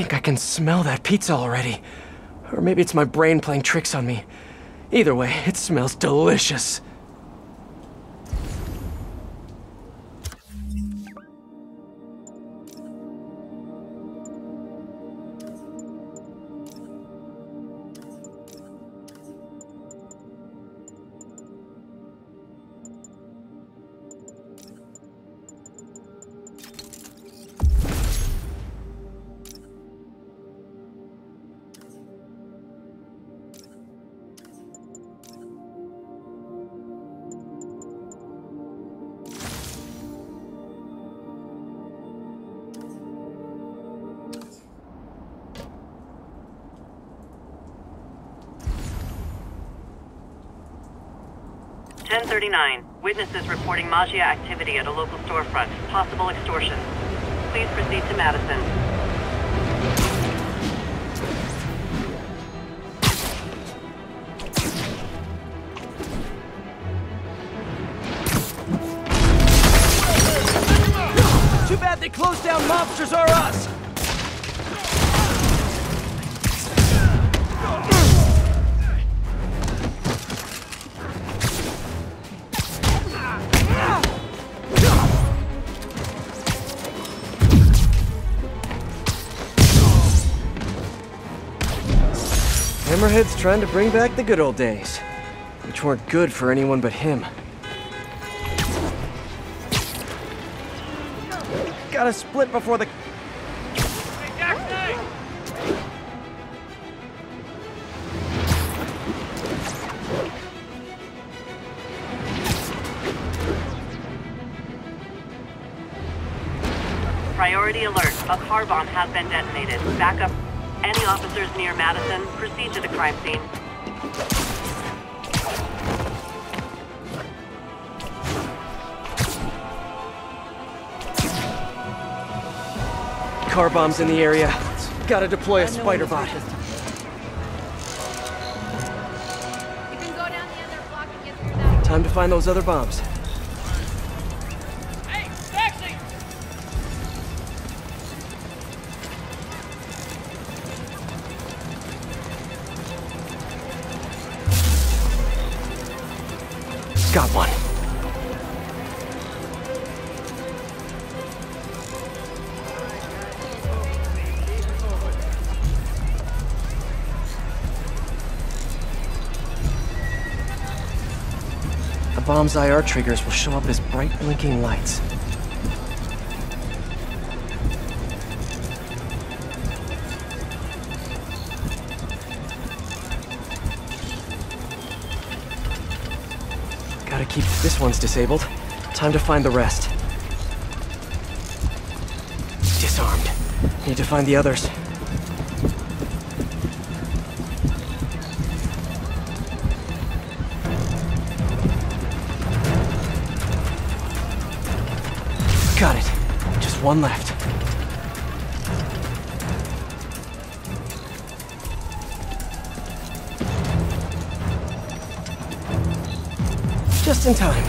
think I can smell that pizza already. Or maybe it's my brain playing tricks on me. Either way, it smells delicious. Ten thirty-nine. Witnesses reporting Maggia activity at a local storefront. Possible extortion. Please proceed to Madison. Too bad they closed down Mobsters R Us! Hammerhead's trying to bring back the good old days, which weren't good for anyone but him. Gotta split before the Priority alert. A car bomb has been detonated. Backup. Any officers near Madison, proceed to the crime scene. car bombs in the area. Gotta deploy a spider bot. You can go down the other block and get through that. Time to find those other bombs. Got one. The bomb's IR triggers will show up as bright blinking lights. This one's disabled. Time to find the rest. Disarmed. Need to find the others. Got it. Just one left. Just in time.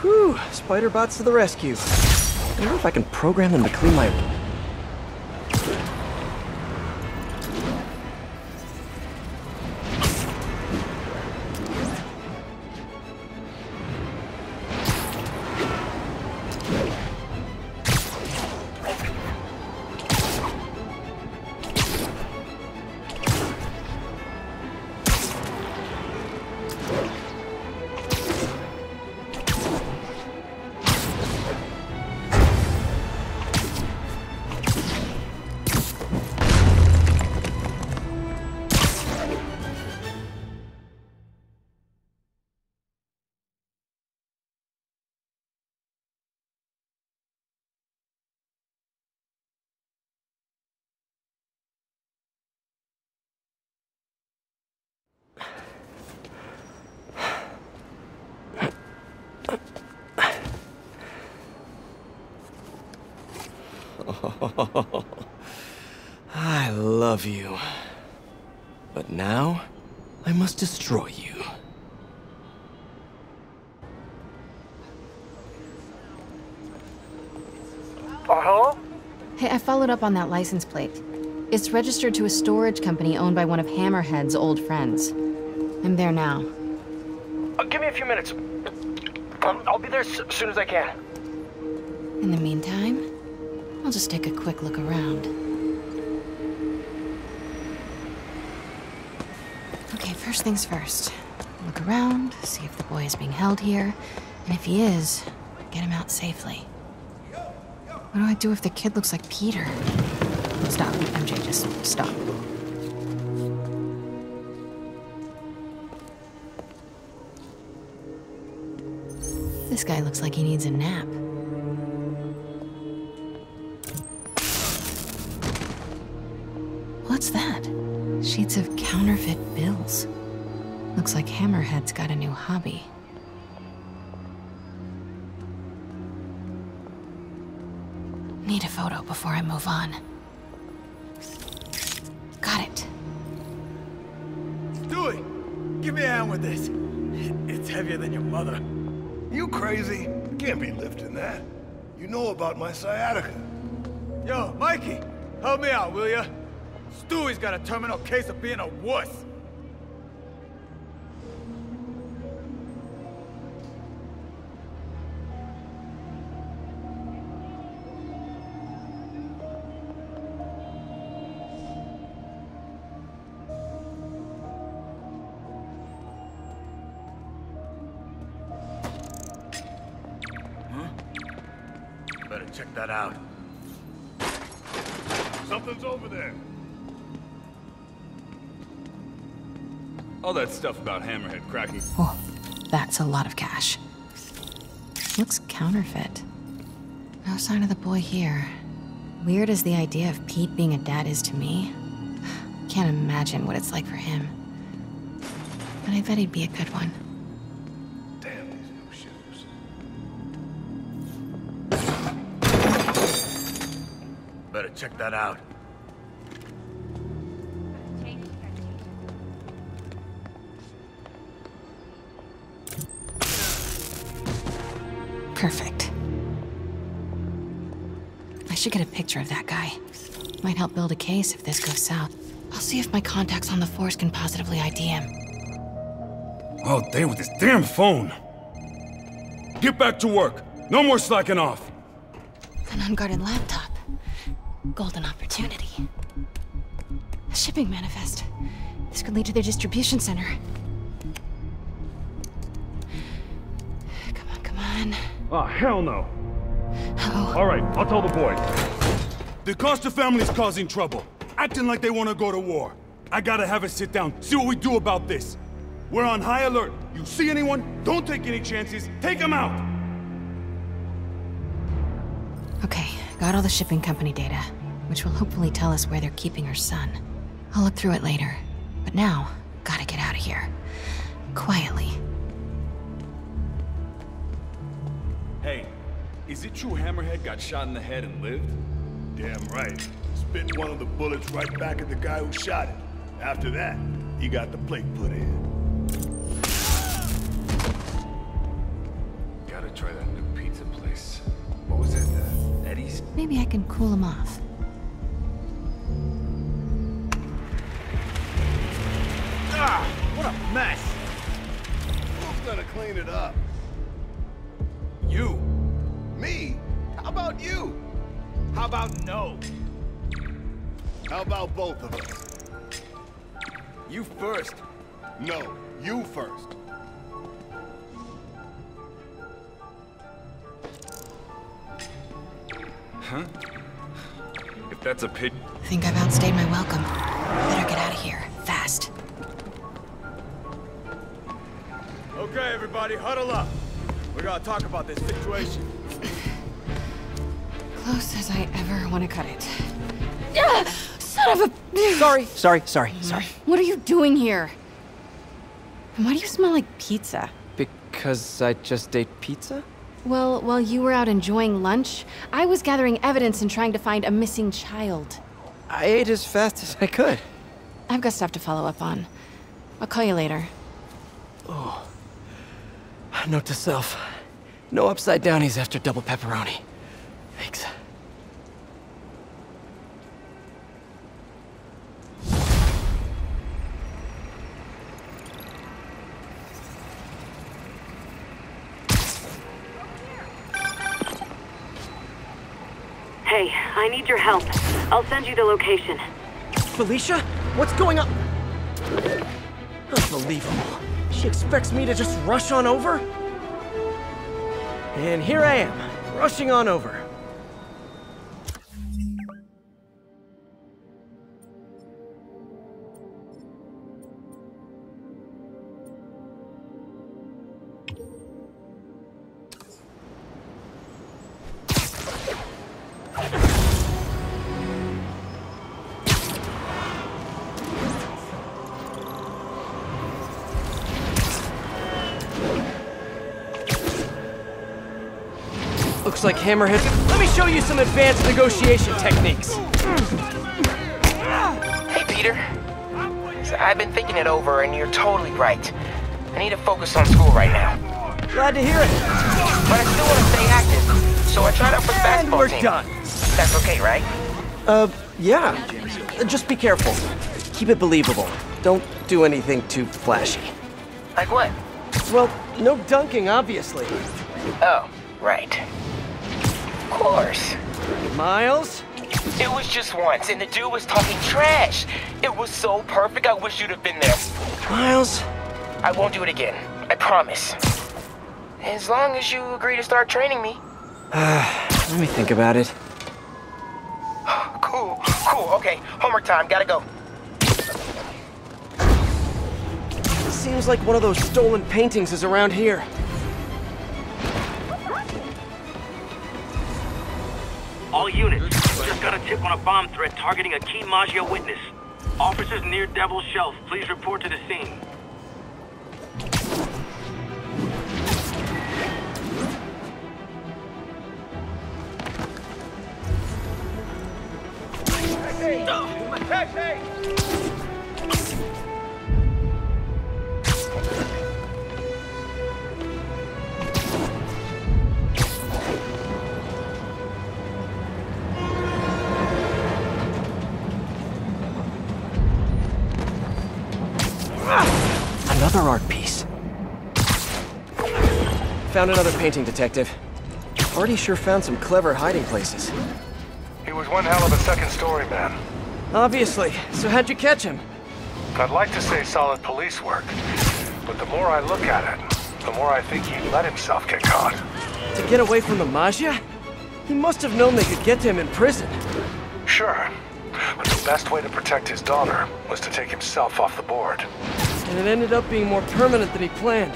Whew, spider bots to the rescue. I wonder if I can program them to clean my... I love you. But now, I must destroy you. Hey, I followed up on that license plate. It's registered to a storage company owned by one of Hammerhead's old friends. I'm there now. Uh, give me a few minutes. Um, I'll be there as soon as I can. In the meantime, I'll just take a quick look around. Okay, first things first. Look around, see if the boy is being held here, and if he is, get him out safely. What do I do if the kid looks like Peter? Stop, MJ, just stop. This guy looks like he needs a nap. Counterfeit bills. Looks like Hammerhead's got a new hobby. Need a photo before I move on. Got it. Stewie, give me a hand with this. It's heavier than your mother. You crazy? Can't be lifting that. You know about my sciatica. Yo, Mikey, help me out, will ya? Stewie's got a terminal case of being a wuss. Stuff about Hammerhead cracking. Oh, that's a lot of cash. Looks counterfeit. No sign of the boy here. Weird as the idea of Pete being a dad is to me. Can't imagine what it's like for him. But I bet he'd be a good one. Damn these new shoes. Better check that out. Perfect. I should get a picture of that guy. Might help build a case if this goes south. I'll see if my contacts on the force can positively ID him. Oh, damn, with this damn phone. Get back to work. No more slacking off. An unguarded laptop. Golden opportunity. A shipping manifest. This could lead to their distribution center. Oh, hell no. Oh, All right, I'll tell the boys. The Costa family's causing trouble, acting like they want to go to war. I gotta have a sit down, see what we do about this. We're on high alert. You see anyone? Don't take any chances. Take them out. okay. Got all the shipping company data, which will hopefully tell us where they're keeping her son. I'll look through it later. But now, gotta get out of here. Quietly. Hey, is it true Hammerhead got shot in the head and lived? Damn right. Spit one of the bullets right back at the guy who shot him. After that, he got the plate put in. Gotta try that new pizza place. What was it? Uh, Eddie's? Maybe I can cool him off. Ah, what a mess. Who's gonna clean it up? You. Me? How about you? How about no? How about both of us? You first. No, you first. Huh? If that's a pit. I think I've outstayed my welcome. Better get out of here. Fast. Okay, everybody, huddle up. We gotta talk about this situation. Close as I ever want to cut it. Ah, son of a... Sorry, sorry, sorry, sorry. What are you doing here? And why do you smell like pizza? Because I just ate pizza? Well, while you were out enjoying lunch, I was gathering evidence and trying to find a missing child. I ate as fast as I could. I've got stuff to follow up on. I'll call you later. Oh. Note to self. No upside downies after double pepperoni. Thanks. Hey, I need your help. I'll send you the location. Felicia? What's going on? Unbelievable. She expects me to just rush on over? And here I am, rushing on over. Looks like Hammerhead. Let me show you some advanced negotiation techniques. Hey, Peter. So I've been thinking it over, and you're totally right. I need to focus on school right now. Glad to hear it. But I still want to stay active, so I tried out for the And basketball we're team. done. That's okay, right? Uh, yeah. Uh, Just be careful. Keep it believable. Don't do anything too flashy. Like what? Well, no dunking, obviously. Oh, right. Of course. Miles? It was just once, and the dude was talking trash. It was so perfect, I wish you'd have been there. Miles? I won't do it again. I promise. As long as you agree to start training me. Let me think about it. Cool, cool. Okay, homework time. Gotta go. Seems like one of those stolen paintings is around here. All units, just got a tip on a bomb threat targeting a key Maggia witness. Officers near Devil's Shelf, please report to the scene. Art piece. Found another painting, Detective. Artie sure found some clever hiding places. He was one hell of a second story man. Obviously. So how'd you catch him? I'd like to say solid police work, but the more I look at it, the more I think he let himself get caught. To get away from the Maggia? He must have known they could get to him in prison. Sure, but the best way to protect his daughter was to take himself off the board. And it ended up being more permanent than he planned.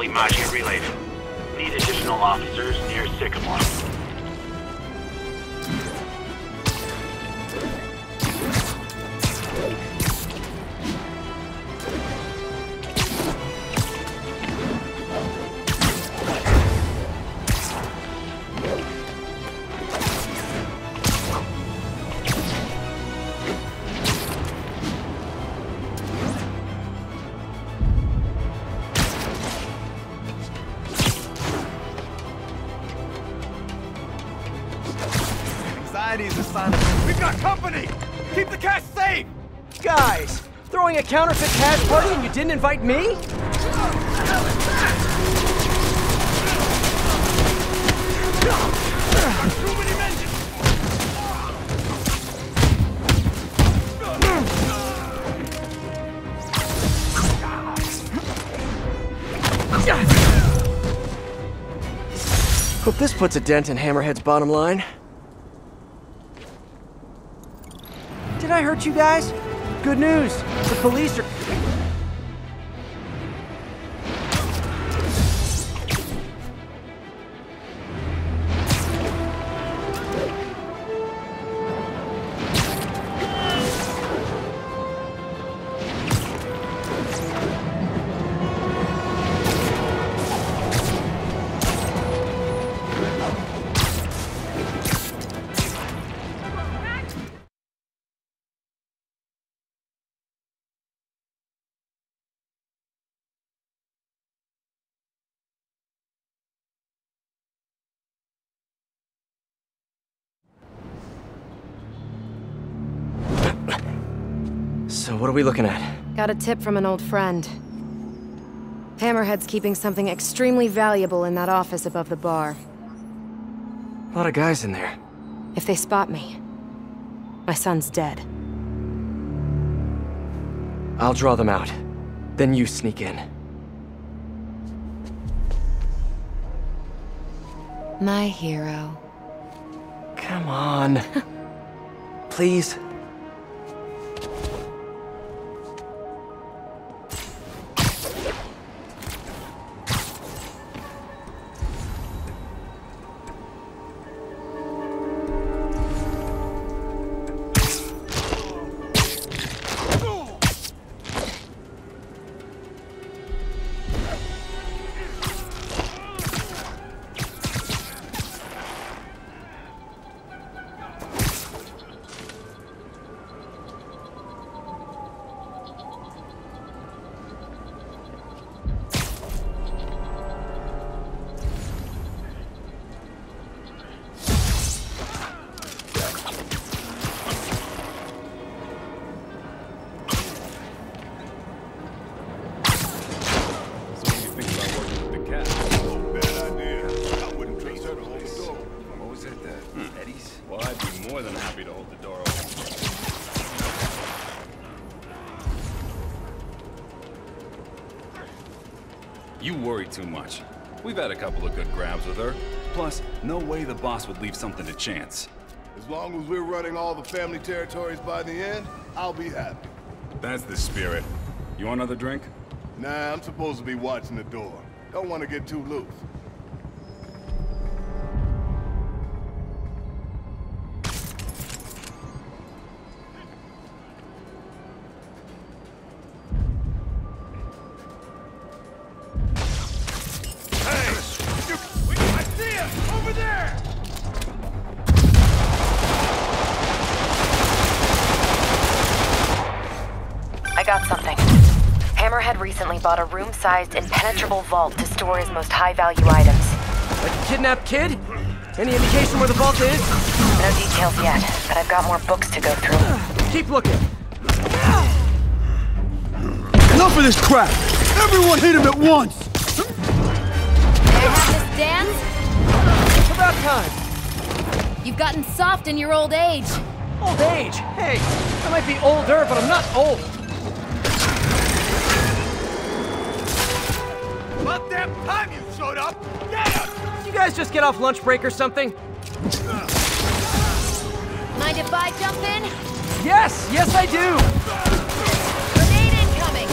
Possibly Maggia related. Need additional officers counterfeit cash party and you didn't invite me? Hope this puts a dent in Hammerhead's bottom line. Did I hurt you guys? Good news. The police are. So what are we looking at? Got a tip from an old friend. Hammerhead's keeping something extremely valuable in that office above the bar. A lot of guys in there. If they spot me, my son's dead. I'll draw them out. Then you sneak in. My hero. Come on. Please. Too much. We've had a couple of good grabs with her. Plus, no way the boss would leave something to chance. As long as we're running all the family territories by the end, I'll be happy. That's the spirit. You want another drink? Nah, I'm supposed to be watching the door. Don't want to get too loose. Recently bought a room-sized, impenetrable vault to store his most high-value items. A kidnapped kid? Any indication where the vault is? No details yet, but I've got more books to go through. Keep looking. Enough of this crap! Everyone hit him at once! May I have this dance? It's about time. You've gotten soft in your old age. Old age? Hey, I might be older, but I'm not old. About damn time you showed up! Get him! Did you guys just get off lunch break or something? Mind if I jump in? Yes, yes I do. Grenade incoming!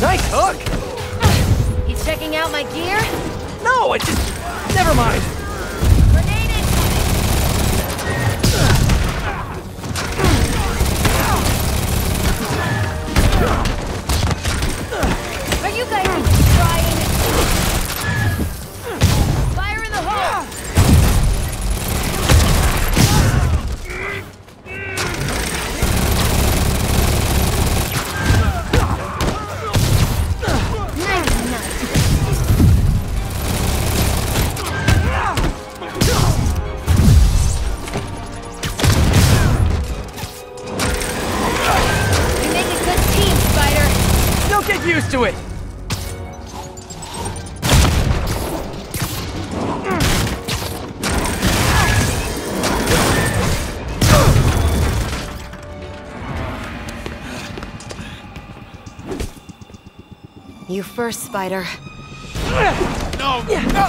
Nice hook. He's checking out my gear? No, I just... Never mind. You first, Spider. No! No!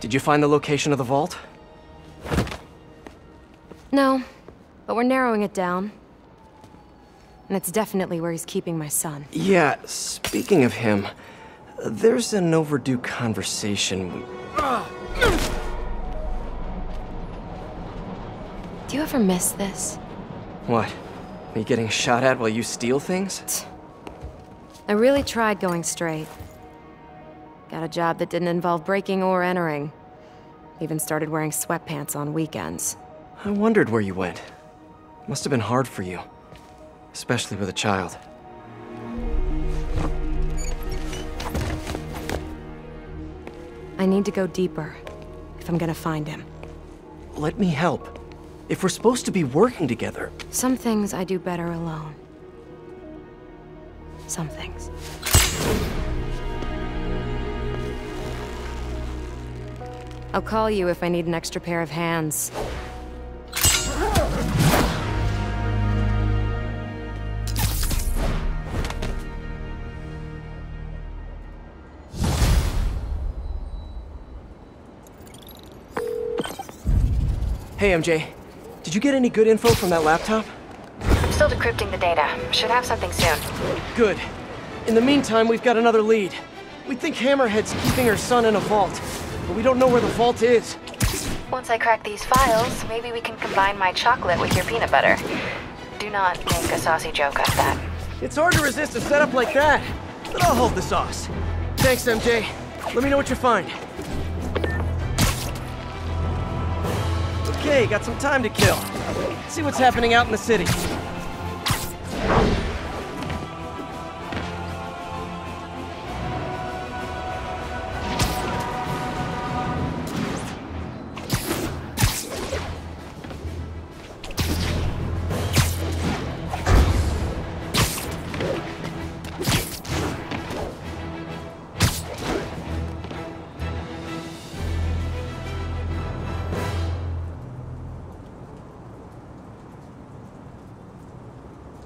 Did you find the location of the vault? No, but we're narrowing it down. And it's definitely where he's keeping my son. Yeah, speaking of him, there's an overdue conversation we... Do you ever miss this? What? Me getting shot at while you steal things? I really tried going straight. Got a job that didn't involve breaking or entering. Even started wearing sweatpants on weekends. I wondered where you went. Must have been hard for you. Especially with a child. I need to go deeper, if I'm gonna find him. Let me help. If we're supposed to be working together... Some things I do better alone. Some things. I'll call you if I need an extra pair of hands. Hey, MJ. Did you get any good info from that laptop? I'm still decrypting the data. Should have something soon. Good. In the meantime, we've got another lead. We think Hammerhead's keeping her son in a vault, but we don't know where the vault is. Once I crack these files, maybe we can combine my chocolate with your peanut butter. Do not make a saucy joke of that. It's hard to resist a setup like that, but I'll hold the sauce. Thanks, MJ. Let me know what you find. Okay, got some time to kill. see what's happening out in the city.